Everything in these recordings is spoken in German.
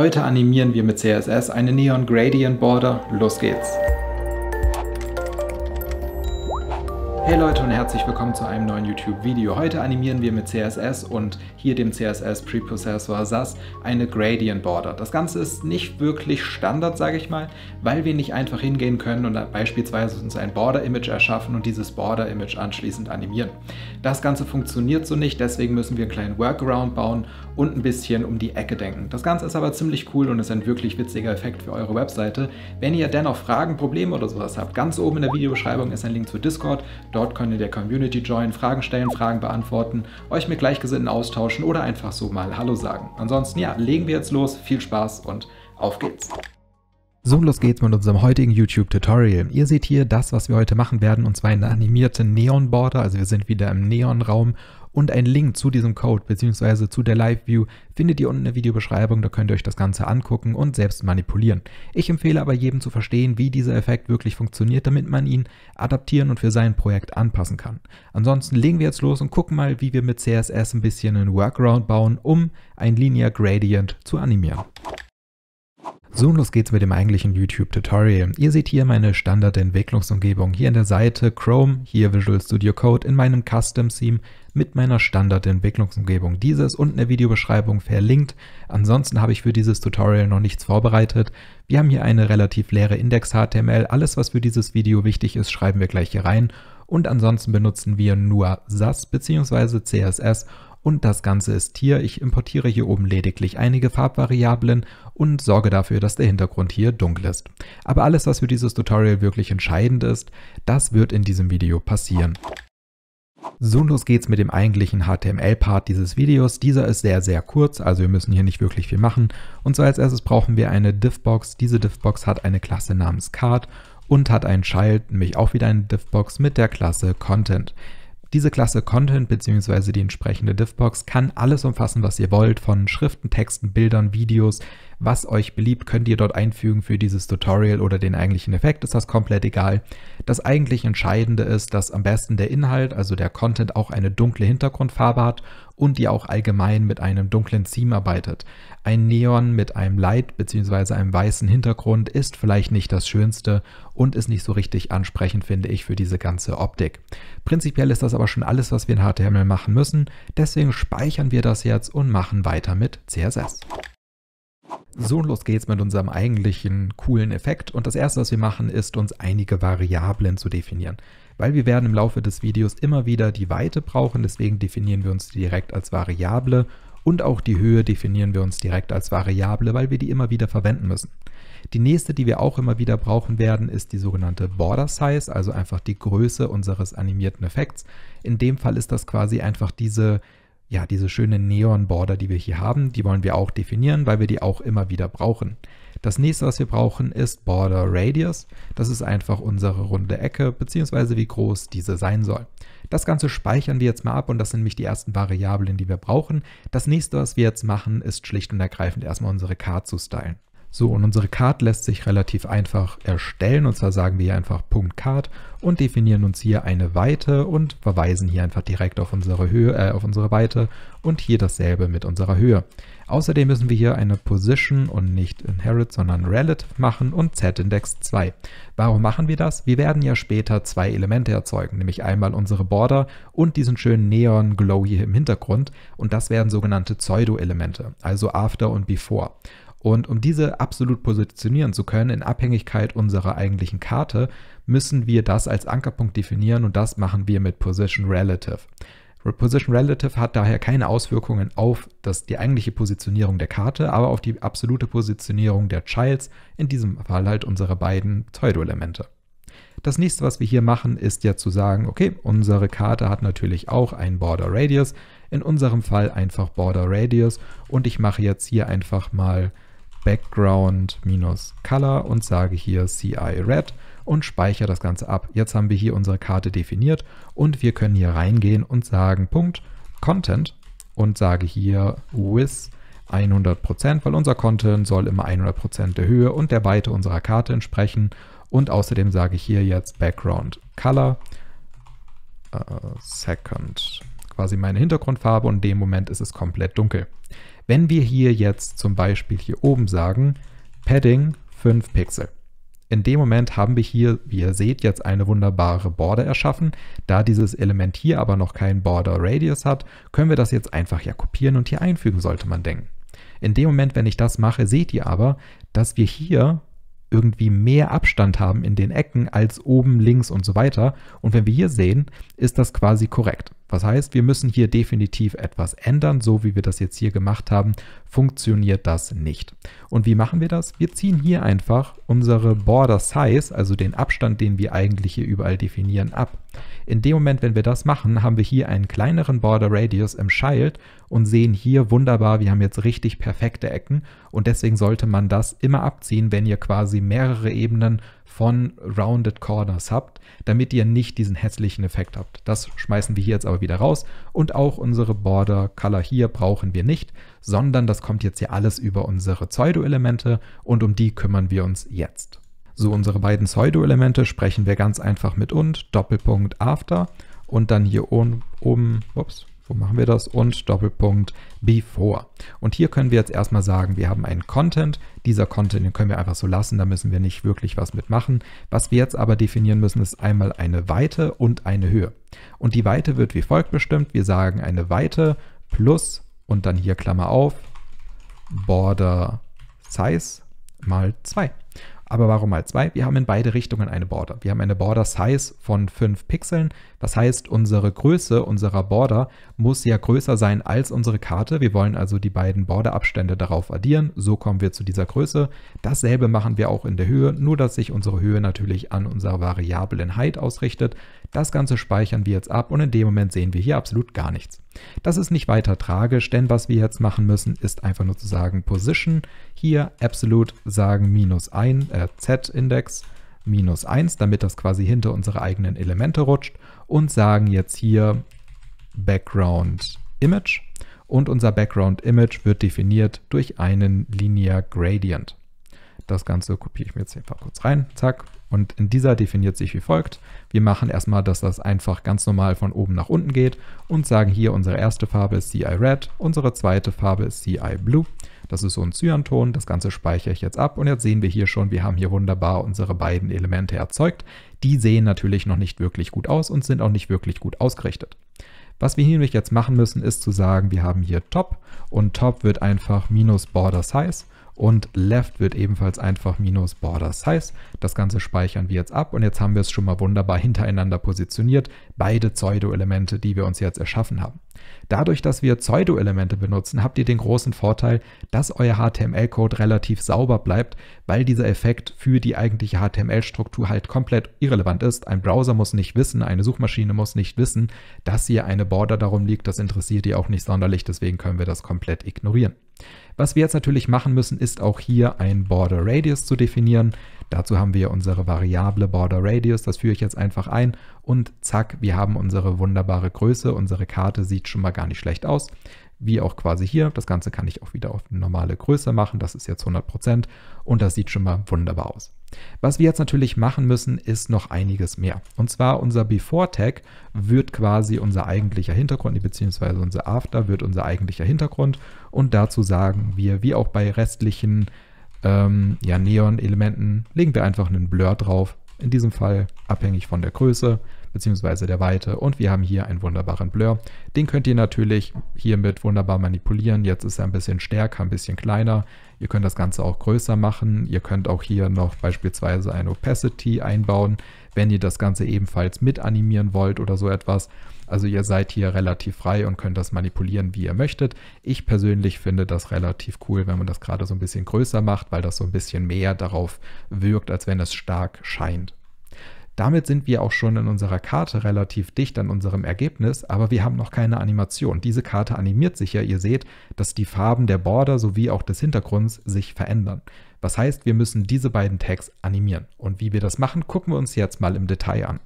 Heute animieren wir mit CSS eine Neon Gradient Border. Los geht's! Hey Leute und herzlich willkommen zu einem neuen YouTube-Video. Heute animieren wir mit CSS und hier dem CSS Preprocessor SAS eine Gradient Border. Das Ganze ist nicht wirklich Standard, sage ich mal, weil wir nicht einfach hingehen können und beispielsweise uns ein Border-Image erschaffen und dieses Border-Image anschließend animieren. Das Ganze funktioniert so nicht, deswegen müssen wir einen kleinen Workaround bauen und ein bisschen um die Ecke denken. Das Ganze ist aber ziemlich cool und ist ein wirklich witziger Effekt für eure Webseite. Wenn ihr dennoch Fragen, Probleme oder sowas habt, ganz oben in der Videobeschreibung ist ein Link zu Discord. Dort könnt ihr der Community joinen, Fragen stellen, Fragen beantworten, euch mit Gleichgesinnten austauschen oder einfach so mal Hallo sagen. Ansonsten ja, legen wir jetzt los. Viel Spaß und auf geht's. So, los geht's mit unserem heutigen YouTube-Tutorial. Ihr seht hier das, was wir heute machen werden, und zwar eine animierte Neon-Border. Also wir sind wieder im Neon-Raum und ein Link zu diesem Code bzw. zu der Live-View findet ihr unten in der Videobeschreibung, da könnt ihr euch das Ganze angucken und selbst manipulieren. Ich empfehle aber jedem zu verstehen, wie dieser Effekt wirklich funktioniert, damit man ihn adaptieren und für sein Projekt anpassen kann. Ansonsten legen wir jetzt los und gucken mal, wie wir mit CSS ein bisschen einen Workaround bauen, um ein Linear Gradient zu animieren. So, los geht's mit dem eigentlichen YouTube-Tutorial. Ihr seht hier meine Standard-Entwicklungsumgebung. Hier an der Seite Chrome, hier Visual Studio Code in meinem Custom-Theme mit meiner Standard-Entwicklungsumgebung. Diese ist unten in der Videobeschreibung verlinkt. Ansonsten habe ich für dieses Tutorial noch nichts vorbereitet. Wir haben hier eine relativ leere Index-HTML. Alles, was für dieses Video wichtig ist, schreiben wir gleich hier rein. Und ansonsten benutzen wir nur SAS bzw. CSS und das Ganze ist hier. Ich importiere hier oben lediglich einige Farbvariablen und sorge dafür, dass der Hintergrund hier dunkel ist. Aber alles, was für dieses Tutorial wirklich entscheidend ist, das wird in diesem Video passieren. So, los geht's mit dem eigentlichen HTML-Part dieses Videos. Dieser ist sehr, sehr kurz, also wir müssen hier nicht wirklich viel machen. Und zwar als erstes brauchen wir eine Diffbox. Diese Diffbox hat eine Klasse namens Card und hat einen Child, nämlich auch wieder eine Diffbox mit der Klasse Content. Diese Klasse Content bzw. die entsprechende Diffbox kann alles umfassen, was ihr wollt, von Schriften, Texten, Bildern, Videos, was euch beliebt, könnt ihr dort einfügen für dieses Tutorial oder den eigentlichen Effekt, ist das komplett egal. Das eigentlich Entscheidende ist, dass am besten der Inhalt, also der Content, auch eine dunkle Hintergrundfarbe hat und die auch allgemein mit einem dunklen Theme arbeitet. Ein Neon mit einem Light bzw. einem weißen Hintergrund ist vielleicht nicht das Schönste und ist nicht so richtig ansprechend, finde ich, für diese ganze Optik. Prinzipiell ist das aber schon alles, was wir in HTML machen müssen, deswegen speichern wir das jetzt und machen weiter mit CSS. So, los geht's mit unserem eigentlichen coolen Effekt. Und das erste, was wir machen, ist uns einige Variablen zu definieren. Weil wir werden im Laufe des Videos immer wieder die Weite brauchen, deswegen definieren wir uns direkt als Variable und auch die Höhe definieren wir uns direkt als Variable, weil wir die immer wieder verwenden müssen. Die nächste, die wir auch immer wieder brauchen werden, ist die sogenannte Border Size, also einfach die Größe unseres animierten Effekts. In dem Fall ist das quasi einfach diese ja, diese schöne Neon-Border, die wir hier haben, die wollen wir auch definieren, weil wir die auch immer wieder brauchen. Das nächste, was wir brauchen, ist Border Radius. Das ist einfach unsere runde Ecke, beziehungsweise wie groß diese sein soll. Das Ganze speichern wir jetzt mal ab und das sind nämlich die ersten Variablen, die wir brauchen. Das nächste, was wir jetzt machen, ist schlicht und ergreifend erstmal unsere Card zu stylen. So, und unsere Card lässt sich relativ einfach erstellen. Und zwar sagen wir hier einfach .card und definieren uns hier eine Weite und verweisen hier einfach direkt auf unsere Höhe, äh, auf unsere Weite und hier dasselbe mit unserer Höhe. Außerdem müssen wir hier eine Position und nicht inherit, sondern relative machen und z-index 2. Warum machen wir das? Wir werden ja später zwei Elemente erzeugen, nämlich einmal unsere Border und diesen schönen Neon Glow hier im Hintergrund und das werden sogenannte Pseudo-Elemente, also after und before. Und um diese absolut positionieren zu können, in Abhängigkeit unserer eigentlichen Karte, müssen wir das als Ankerpunkt definieren und das machen wir mit Position Relative. Position Relative hat daher keine Auswirkungen auf das, die eigentliche Positionierung der Karte, aber auf die absolute Positionierung der Childs, in diesem Fall halt unsere beiden Pseudo-Elemente. Das nächste, was wir hier machen, ist ja zu sagen, okay, unsere Karte hat natürlich auch einen Border Radius, in unserem Fall einfach Border Radius und ich mache jetzt hier einfach mal Background-Color und sage hier CI Red und speichere das Ganze ab. Jetzt haben wir hier unsere Karte definiert und wir können hier reingehen und sagen Punkt Content und sage hier with 100%, weil unser Content soll immer 100% der Höhe und der Weite unserer Karte entsprechen. Und außerdem sage ich hier jetzt Background Color, uh, Second, quasi meine Hintergrundfarbe und in dem Moment ist es komplett dunkel. Wenn wir hier jetzt zum Beispiel hier oben sagen, Padding 5 Pixel. In dem Moment haben wir hier, wie ihr seht, jetzt eine wunderbare Border erschaffen. Da dieses Element hier aber noch keinen Border Radius hat, können wir das jetzt einfach ja kopieren und hier einfügen, sollte man denken. In dem Moment, wenn ich das mache, seht ihr aber, dass wir hier irgendwie mehr Abstand haben in den Ecken als oben, links und so weiter. Und wenn wir hier sehen, ist das quasi korrekt. Was heißt, wir müssen hier definitiv etwas ändern. So wie wir das jetzt hier gemacht haben, funktioniert das nicht. Und wie machen wir das? Wir ziehen hier einfach unsere Border Size, also den Abstand, den wir eigentlich hier überall definieren, ab. In dem Moment, wenn wir das machen, haben wir hier einen kleineren Border Radius im Child und sehen hier wunderbar, wir haben jetzt richtig perfekte Ecken und deswegen sollte man das immer abziehen, wenn ihr quasi mehrere Ebenen von Rounded Corners habt, damit ihr nicht diesen hässlichen Effekt habt. Das schmeißen wir hier jetzt aber wieder raus und auch unsere Border Color hier brauchen wir nicht, sondern das kommt jetzt hier alles über unsere Pseudo-Elemente und um die kümmern wir uns jetzt. So, unsere beiden Pseudo-Elemente sprechen wir ganz einfach mit und, Doppelpunkt after und dann hier oben, ups, wo machen wir das? Und Doppelpunkt before. Und hier können wir jetzt erstmal sagen, wir haben einen Content. Dieser Content, den können wir einfach so lassen, da müssen wir nicht wirklich was mitmachen. Was wir jetzt aber definieren müssen, ist einmal eine Weite und eine Höhe. Und die Weite wird wie folgt bestimmt. Wir sagen eine Weite plus und dann hier Klammer auf, Border Size mal 2. Aber warum mal 2? Wir haben in beide Richtungen eine Border. Wir haben eine Border Size von 5 Pixeln. Das heißt, unsere Größe unserer Border muss ja größer sein als unsere Karte. Wir wollen also die beiden Borderabstände darauf addieren. So kommen wir zu dieser Größe. Dasselbe machen wir auch in der Höhe, nur dass sich unsere Höhe natürlich an unserer Variablen Height ausrichtet. Das Ganze speichern wir jetzt ab und in dem Moment sehen wir hier absolut gar nichts. Das ist nicht weiter tragisch, denn was wir jetzt machen müssen, ist einfach nur zu sagen Position, hier Absolute sagen minus 1, äh, Z-Index minus 1, damit das quasi hinter unsere eigenen Elemente rutscht und sagen jetzt hier Background Image und unser Background Image wird definiert durch einen Linear Gradient. Das Ganze kopiere ich mir jetzt einfach kurz rein, zack, und in dieser definiert sich wie folgt. Wir machen erstmal, dass das einfach ganz normal von oben nach unten geht und sagen hier, unsere erste Farbe ist CI Red, unsere zweite Farbe ist CI Blue. Das ist so ein Cyanton, das Ganze speichere ich jetzt ab und jetzt sehen wir hier schon, wir haben hier wunderbar unsere beiden Elemente erzeugt. Die sehen natürlich noch nicht wirklich gut aus und sind auch nicht wirklich gut ausgerichtet. Was wir hier nämlich jetzt machen müssen, ist zu sagen, wir haben hier Top und Top wird einfach minus Border Size und left wird ebenfalls einfach minus border size. Das Ganze speichern wir jetzt ab und jetzt haben wir es schon mal wunderbar hintereinander positioniert, beide Pseudo-Elemente, die wir uns jetzt erschaffen haben. Dadurch, dass wir Pseudo-Elemente benutzen, habt ihr den großen Vorteil, dass euer HTML-Code relativ sauber bleibt, weil dieser Effekt für die eigentliche HTML-Struktur halt komplett irrelevant ist. Ein Browser muss nicht wissen, eine Suchmaschine muss nicht wissen, dass hier eine Border darum liegt. Das interessiert ihr auch nicht sonderlich, deswegen können wir das komplett ignorieren. Was wir jetzt natürlich machen müssen, ist auch hier ein Border Radius zu definieren. Dazu haben wir unsere Variable Border Radius, das führe ich jetzt einfach ein und zack, wir haben unsere wunderbare Größe. Unsere Karte sieht schon mal gar nicht schlecht aus wie auch quasi hier. Das Ganze kann ich auch wieder auf eine normale Größe machen. Das ist jetzt 100% und das sieht schon mal wunderbar aus. Was wir jetzt natürlich machen müssen, ist noch einiges mehr. Und zwar unser Before-Tag wird quasi unser eigentlicher Hintergrund, beziehungsweise unser After wird unser eigentlicher Hintergrund. Und dazu sagen wir, wie auch bei restlichen ähm, ja, Neon-Elementen, legen wir einfach einen Blur drauf. In diesem Fall abhängig von der Größe beziehungsweise der Weite. Und wir haben hier einen wunderbaren Blur. Den könnt ihr natürlich hiermit wunderbar manipulieren. Jetzt ist er ein bisschen stärker, ein bisschen kleiner. Ihr könnt das Ganze auch größer machen. Ihr könnt auch hier noch beispielsweise ein Opacity einbauen, wenn ihr das Ganze ebenfalls mit animieren wollt oder so etwas. Also ihr seid hier relativ frei und könnt das manipulieren, wie ihr möchtet. Ich persönlich finde das relativ cool, wenn man das gerade so ein bisschen größer macht, weil das so ein bisschen mehr darauf wirkt, als wenn es stark scheint. Damit sind wir auch schon in unserer Karte relativ dicht an unserem Ergebnis, aber wir haben noch keine Animation. Diese Karte animiert sich ja, ihr seht, dass die Farben der Border sowie auch des Hintergrunds sich verändern. Was heißt, wir müssen diese beiden Tags animieren. Und wie wir das machen, gucken wir uns jetzt mal im Detail an.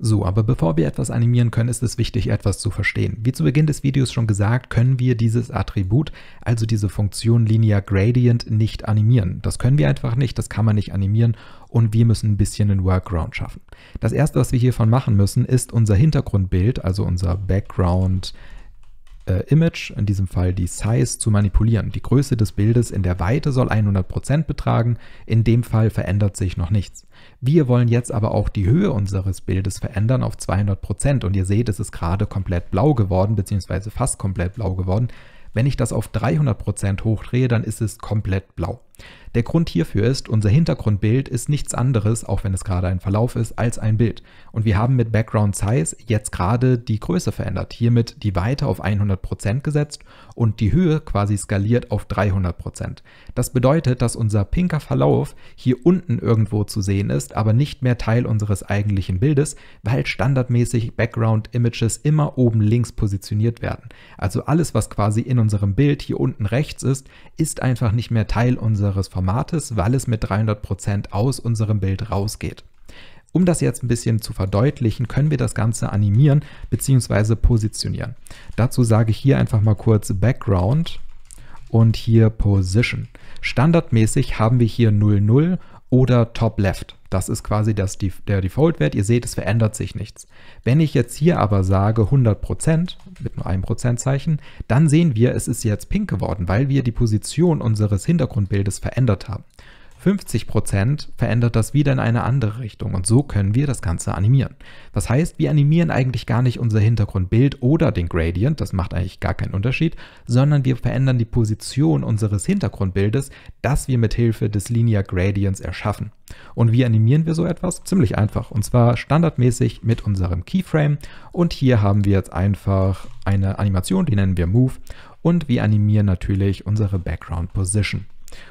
So, aber bevor wir etwas animieren können, ist es wichtig, etwas zu verstehen. Wie zu Beginn des Videos schon gesagt, können wir dieses Attribut, also diese Funktion Linear Gradient, nicht animieren. Das können wir einfach nicht, das kann man nicht animieren und wir müssen ein bisschen einen Workaround schaffen. Das erste, was wir hiervon machen müssen, ist unser Hintergrundbild, also unser Background äh, Image, in diesem Fall die Size, zu manipulieren. Die Größe des Bildes in der Weite soll 100% betragen, in dem Fall verändert sich noch nichts. Wir wollen jetzt aber auch die Höhe unseres Bildes verändern auf 200% und ihr seht, es ist gerade komplett blau geworden, beziehungsweise fast komplett blau geworden. Wenn ich das auf 300% hochdrehe, dann ist es komplett blau. Der Grund hierfür ist, unser Hintergrundbild ist nichts anderes, auch wenn es gerade ein Verlauf ist, als ein Bild. Und wir haben mit Background Size jetzt gerade die Größe verändert. Hiermit die Weite auf 100% gesetzt und die Höhe quasi skaliert auf 300%. Das bedeutet, dass unser pinker Verlauf hier unten irgendwo zu sehen ist, aber nicht mehr Teil unseres eigentlichen Bildes, weil standardmäßig Background Images immer oben links positioniert werden. Also alles, was quasi in unserem Bild hier unten rechts ist, ist einfach nicht mehr Teil unseres Formates, weil es mit 300% aus unserem Bild rausgeht. Um das jetzt ein bisschen zu verdeutlichen, können wir das Ganze animieren bzw. positionieren. Dazu sage ich hier einfach mal kurz Background und hier Position. Standardmäßig haben wir hier 00 oder Top Left. Das ist quasi das, der Default-Wert. Ihr seht, es verändert sich nichts. Wenn ich jetzt hier aber sage 100% mit nur einem Prozentzeichen, dann sehen wir, es ist jetzt pink geworden, weil wir die Position unseres Hintergrundbildes verändert haben. 50% verändert das wieder in eine andere Richtung und so können wir das Ganze animieren. Das heißt, wir animieren eigentlich gar nicht unser Hintergrundbild oder den Gradient, das macht eigentlich gar keinen Unterschied, sondern wir verändern die Position unseres Hintergrundbildes, das wir mit Hilfe des Linear Gradients erschaffen. Und wie animieren wir so etwas? Ziemlich einfach und zwar standardmäßig mit unserem Keyframe und hier haben wir jetzt einfach eine Animation, die nennen wir Move und wir animieren natürlich unsere Background Position.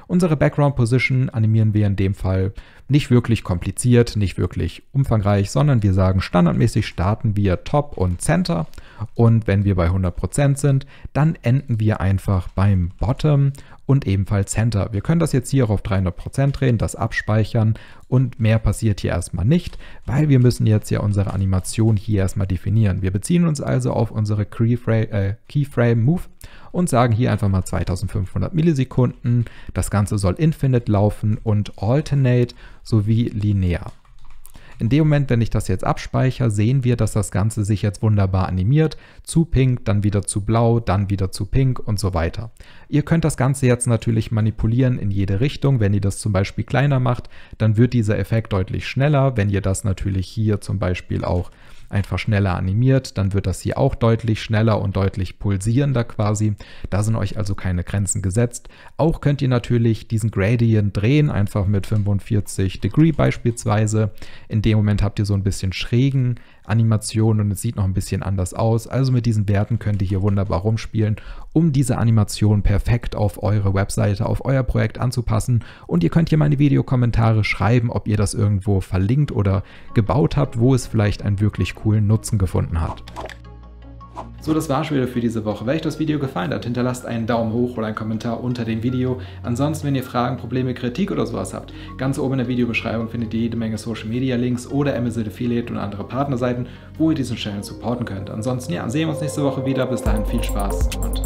Unsere Background Position animieren wir in dem Fall nicht wirklich kompliziert, nicht wirklich umfangreich, sondern wir sagen standardmäßig starten wir Top und Center. Und wenn wir bei 100% sind, dann enden wir einfach beim Bottom und ebenfalls Center. Wir können das jetzt hier auf 300% drehen, das abspeichern und mehr passiert hier erstmal nicht, weil wir müssen jetzt ja unsere Animation hier erstmal definieren. Wir beziehen uns also auf unsere Keyframe, äh, Keyframe Move und sagen hier einfach mal 2500 Millisekunden. Das Ganze soll Infinite laufen und Alternate sowie linear. In dem Moment, wenn ich das jetzt abspeichere, sehen wir, dass das Ganze sich jetzt wunderbar animiert. Zu pink, dann wieder zu blau, dann wieder zu pink und so weiter. Ihr könnt das Ganze jetzt natürlich manipulieren in jede Richtung. Wenn ihr das zum Beispiel kleiner macht, dann wird dieser Effekt deutlich schneller. Wenn ihr das natürlich hier zum Beispiel auch einfach schneller animiert, dann wird das hier auch deutlich schneller und deutlich pulsierender quasi. Da sind euch also keine Grenzen gesetzt. Auch könnt ihr natürlich diesen Gradient drehen, einfach mit 45 Degree beispielsweise. In dem Moment habt ihr so ein bisschen schrägen Animation und es sieht noch ein bisschen anders aus. Also mit diesen Werten könnt ihr hier wunderbar rumspielen, um diese Animation perfekt auf eure Webseite, auf euer Projekt anzupassen. Und ihr könnt hier meine Videokommentare schreiben, ob ihr das irgendwo verlinkt oder gebaut habt, wo es vielleicht einen wirklich coolen Nutzen gefunden hat. So, das war schon wieder für diese Woche. Wenn euch das Video gefallen hat, hinterlasst einen Daumen hoch oder einen Kommentar unter dem Video. Ansonsten, wenn ihr Fragen, Probleme, Kritik oder sowas habt, ganz oben in der Videobeschreibung findet ihr jede Menge Social Media Links oder Amazon Affiliate und andere Partnerseiten, wo ihr diesen Channel supporten könnt. Ansonsten, ja, sehen wir uns nächste Woche wieder. Bis dahin viel Spaß und